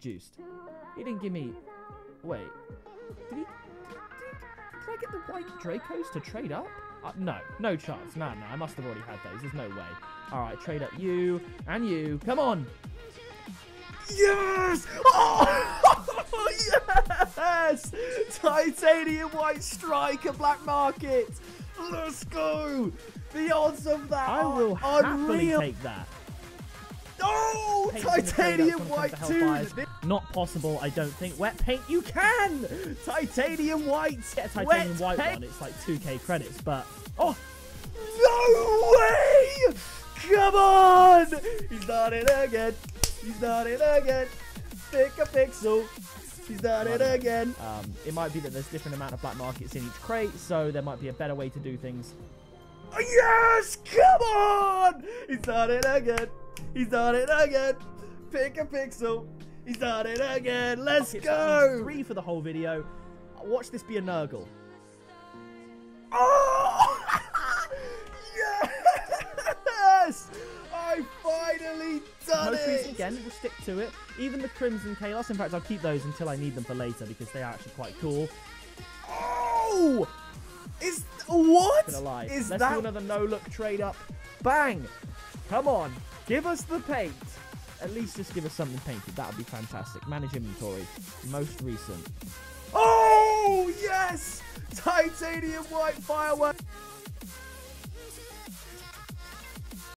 juiced. He didn't give me. Wait. Did he? Did, I get the white Dracos to trade up? Uh, no, no chance. No, no, I must have already had those. There's no way. All right, trade up you and you. Come on. Yes! Oh, yes! Titanium white striker black market. Let's go. The odds of that I will are happily unreal. take that. Oh, titanium white when it comes to too. Not possible, I don't think. Wet paint, you can! Titanium white. Get a titanium Wet white paint. one, it's like 2k credits, but Oh, no way! Come on! He's done it again. He's done it again. Pickapixel. He's done it again. um, it might be that there's different amount of black markets in each crate, so there might be a better way to do things. Yes! Come on! He's done it again. He's done it again. Pickapixel. He's done it again. Let's Okay, so go! Three for the whole video. Watch this be a Nurgle. Oh! yes! I finally done recent it! again, we'll stick to it. Even the Crimson Chaos, in fact, I'll keep those until I need them for later because they are actually quite cool. Oh! Is what? Is Let's that do another no look trade up. bang? Come on, give us the paint. At least just give us something painted. That would be fantastic. Manage inventory. Most recent. Oh yes! Titanium white firework.